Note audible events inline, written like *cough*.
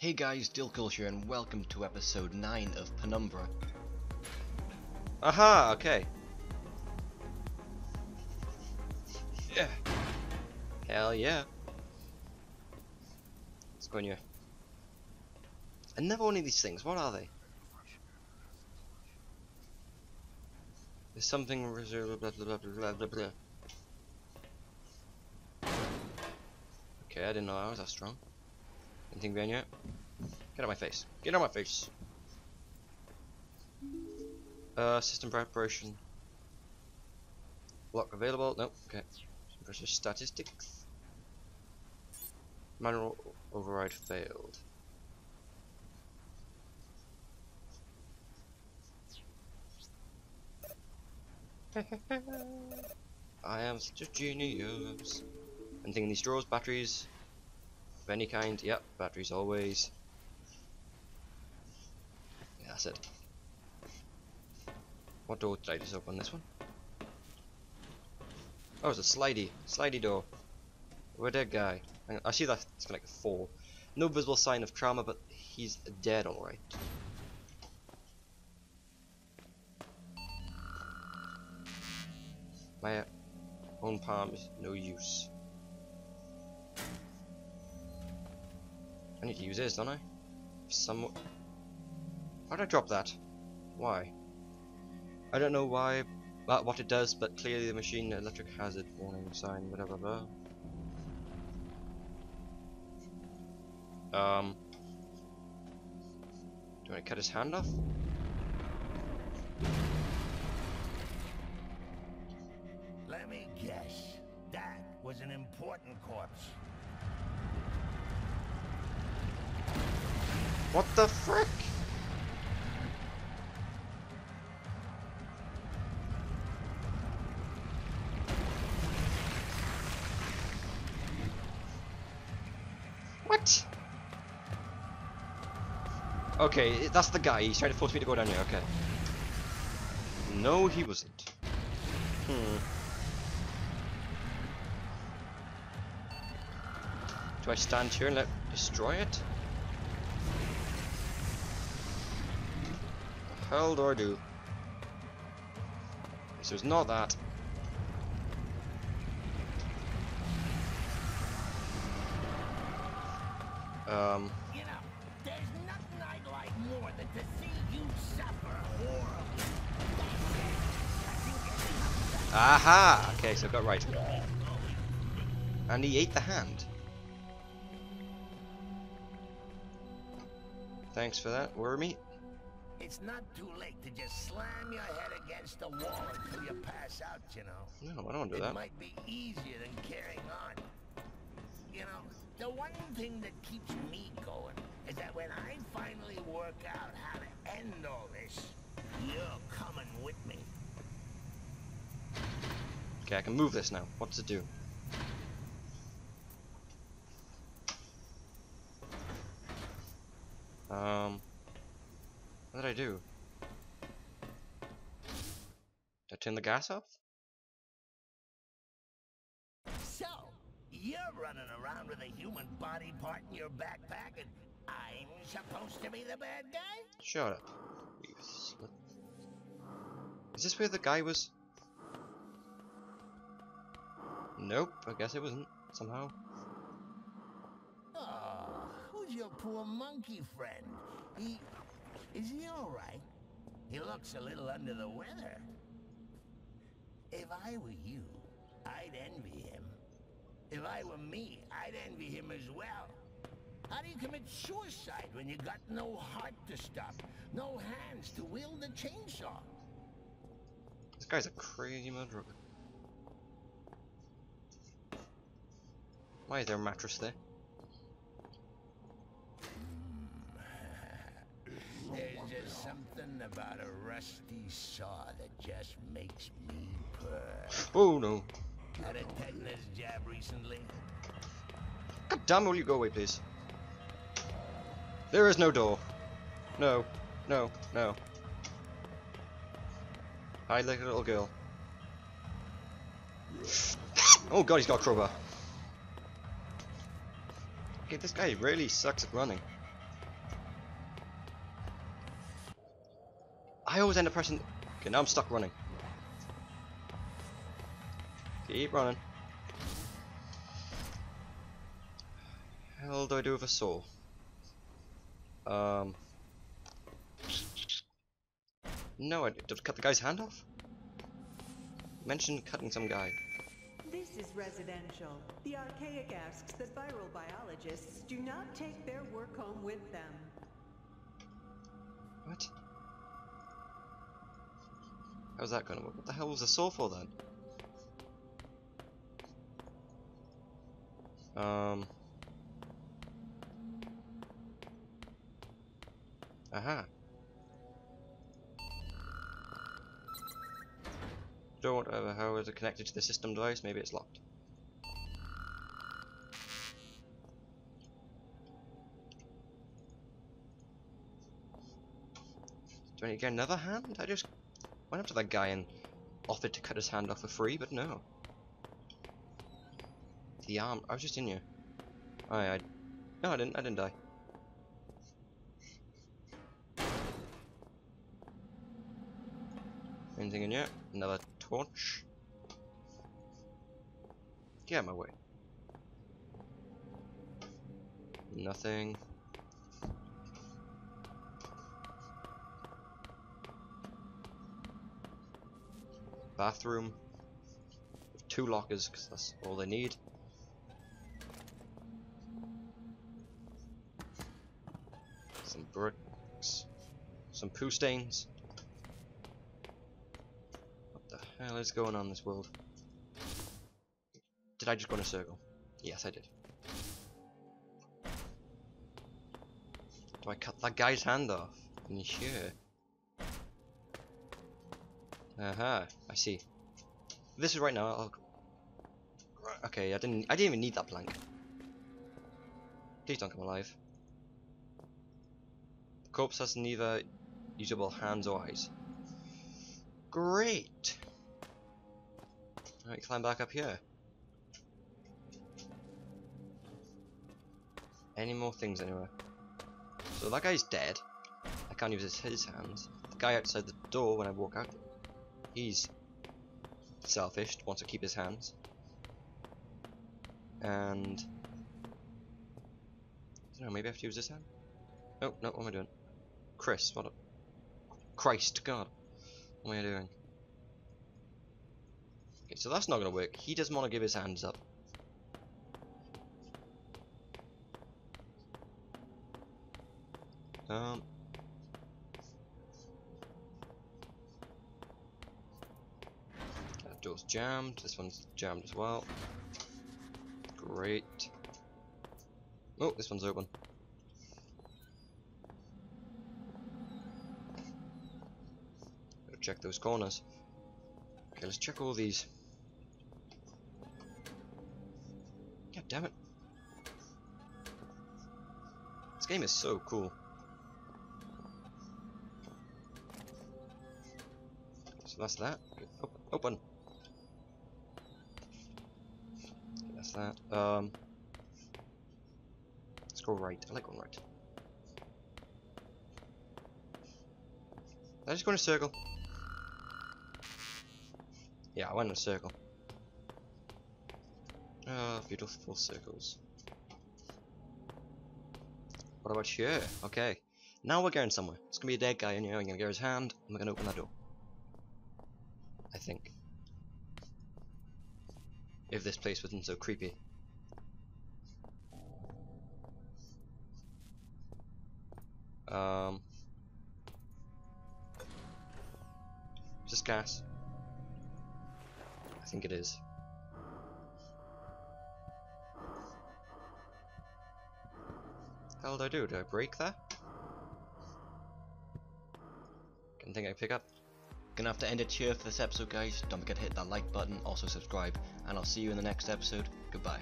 Hey guys, Dilkiel here and welcome to episode 9 of Penumbra. Aha, okay. Yeah. Hell yeah. Let's go in here. Another one of these things, what are they? There's something reserved blah blah blah blah blah blah. Okay, I didn't know I was that strong. Anything behind you? Get out of my face. Get out of my face. Uh, system preparation. Block available. Nope. Okay. Pressure statistics. Manual override failed. *laughs* I am such a genius. Anything in these drawers? Batteries? Of any kind? Yep, batteries always. Yeah, that's it. What door did I just open? This one? Oh, it's a slidey. Slidey door. Where dead guy? I- see that it's like a four. No visible sign of trauma, but he's dead alright. My own palm is no use. I need to use this, don't I? Some. Why did I drop that? Why? I don't know why, uh, what it does, but clearly the machine electric hazard warning sign, whatever. Blah. Um. Do I cut his hand off? Let me guess. That was an important corpse. What the frick? What? Okay, that's the guy. He's trying to force me to go down here. Okay. No, he wasn't. Hmm. Do I stand here and let destroy it? Hell do I do? So it's not that. Um. You know, there's nothing I'd like more than to see you suffer horribly. Aha! Okay, so I got right. And he ate the hand. Thanks for that, Wormy. It's not too late to just slam your head against the wall until you pass out, you know. No, I don't do it that. might be easier than carrying on. You know, the one thing that keeps me going is that when I finally work out how to end all this, you're coming with me. Okay, I can move this now. What's it do? Um, I do? Did I turn the gas off? So, you're running around with a human body part in your backpack and I'm supposed to be the bad guy? Shut up. Is this where the guy was? Nope, I guess it wasn't, somehow. Oh, who's your poor monkey friend? He... is he alright? He looks a little under the weather. If I were you, I'd envy him. If I were me, I'd envy him as well. How do you commit suicide when you got no heart to stop, no hands to wield the chainsaw? This guy's a crazy murderer. Why is there a mattress there? There's just something about a rusty saw that just makes me purr. Oh no. Had a tetanus jab recently? God damn will you go away, please? There is no door. No, no, no. Hide like a little girl. Oh god, he's got a crowbar. Okay, this guy really sucks at running. I always end up pressing. Okay, now I'm stuck running. Keep running. Hell do I do with a saw? Um. No, I just cut the guy's hand off. Mention cutting some guy. This is residential. The archaic asks that viral biologists do not take their work home with them. That gonna work? What the hell was the saw for then? Um. Aha. Don't ever how is it connected to the system device? Maybe it's locked. Do I need to get another hand? I just went up to that guy and offered to cut his hand off for free, but no. The arm. I was just in here. I, I. No, I didn't. I didn't die. Anything in here? Another torch. Get out of my way. Nothing. Bathroom. with Two lockers, because that's all they need. Some bricks. Some poo stains. What the hell is going on in this world? Did I just go in a circle? Yes, I did. Do I cut that guy's hand off? You sure? Aha, I see. This is right now. I'll... Okay, I didn't. I didn't even need that plank. Please don't come alive. The corpse has neither usable hands or eyes. Great. Alright, climb back up here. Any more things anywhere? So that guy's dead. I can't use his, his hands. The guy outside the door when I walk out He's selfish, wants to keep his hands. And I don't know, maybe I have to use this hand? Oh, no, what am I doing? Chris, what a Christ God. What am I doing? Okay, so that's not gonna work. He doesn't want to give his hands up. Um door's jammed. This one's jammed as well. Great. Oh, this one's open. Check those corners. Okay, let's check all these. God damn it. This game is so cool. So that's that. Open. That. Um, let's go right. I like going right. I just go in a circle? Yeah, I went in a circle. Ah, oh, beautiful circles. What about here? Okay. Now we're going somewhere. It's gonna be a dead guy in here. I'm gonna get his hand, and we're gonna open that door. I think if this place wasn't so creepy. Um, this gas? I think it is. How did I do? Did I break that? Can think I pick up? Gonna have to end it here for this episode guys. Don't forget to hit that like button, also subscribe, and I'll see you in the next episode. Goodbye.